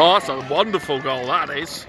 Oh, that's a wonderful goal, that is.